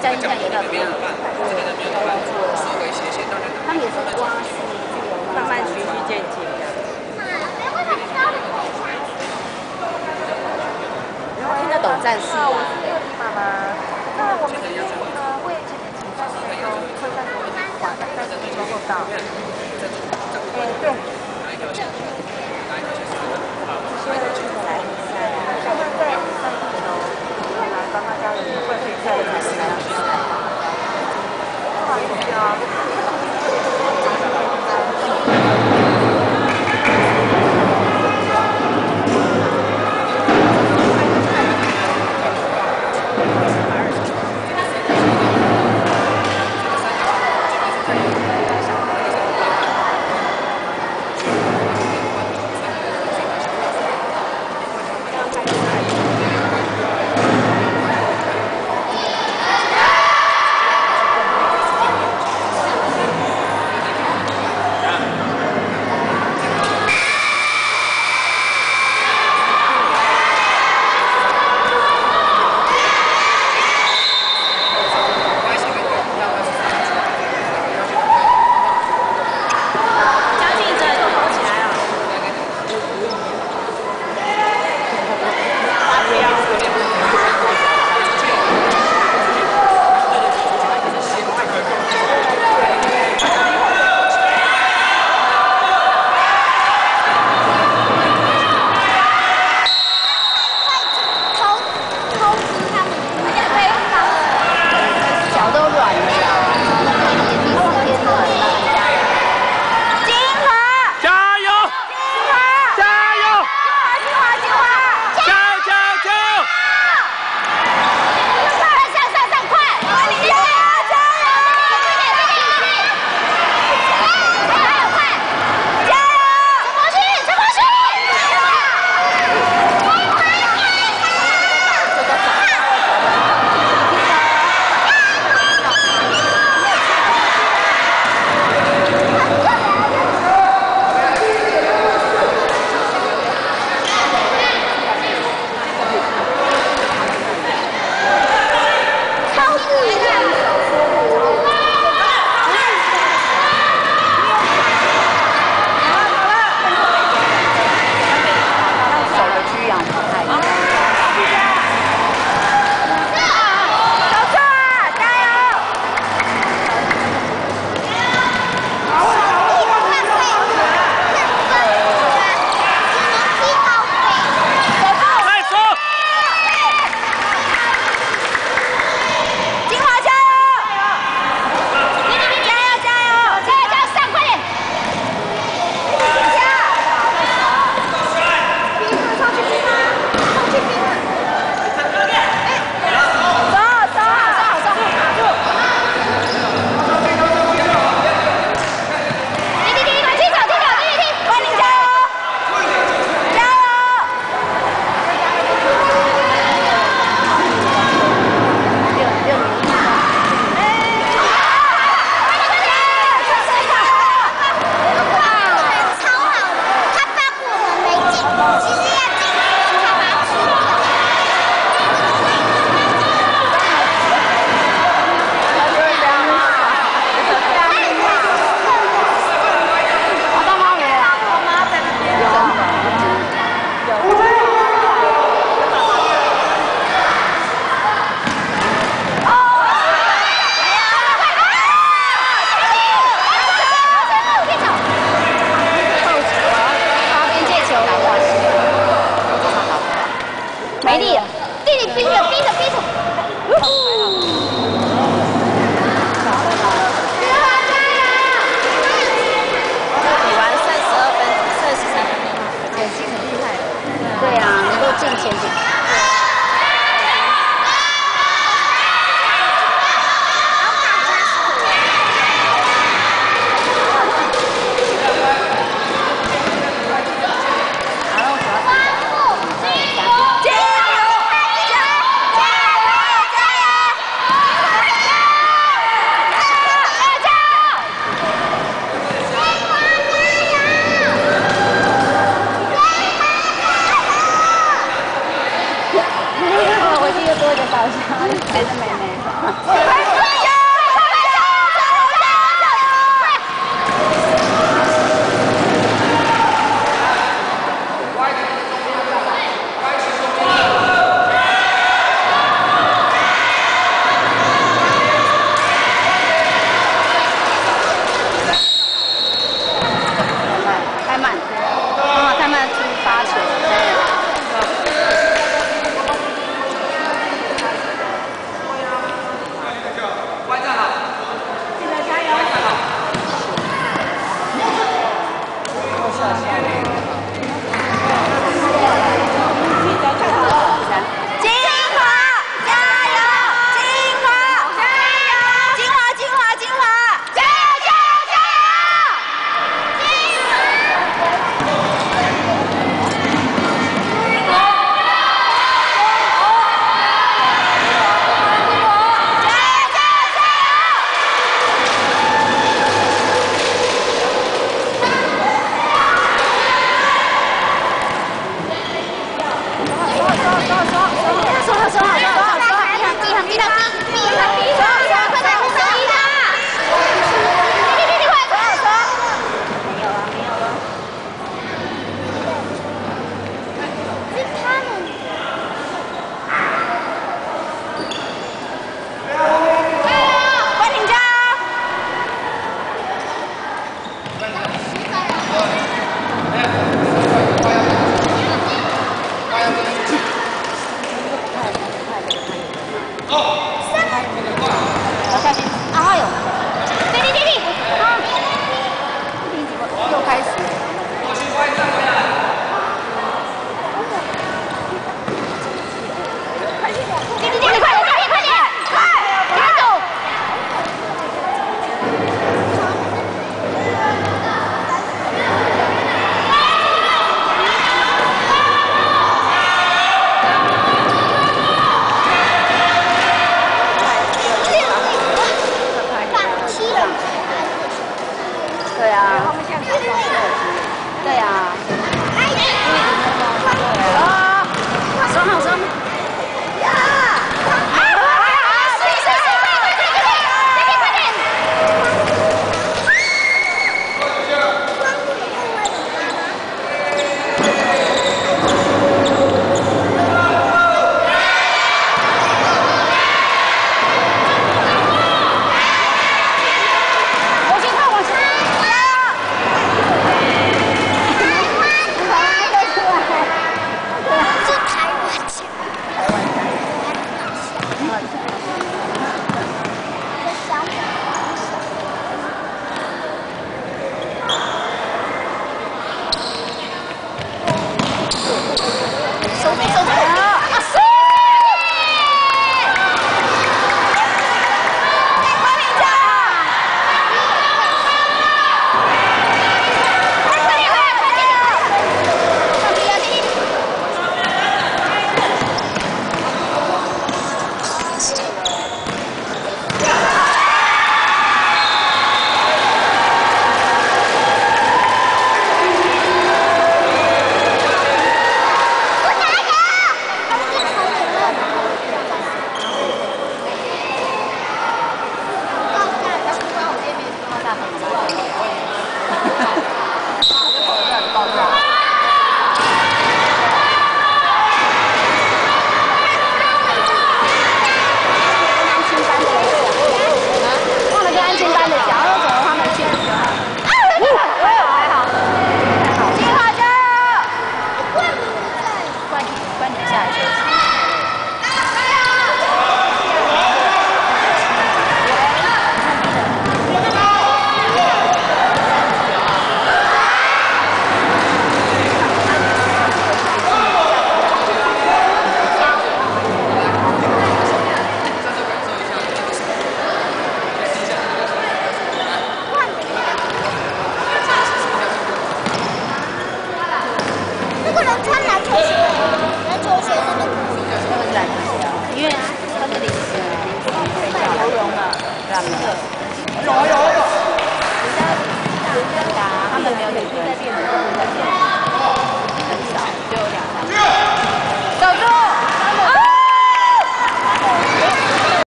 江阴巷也有办，这边的没有办，做做个一些线上的。他们也是瓜熟，慢慢循序渐进。的后听得懂战士吗？妈妈，那我们今天会前面请战士都会在我们馆的三十。哎，对。 아, Ha ha ha! 很